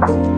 you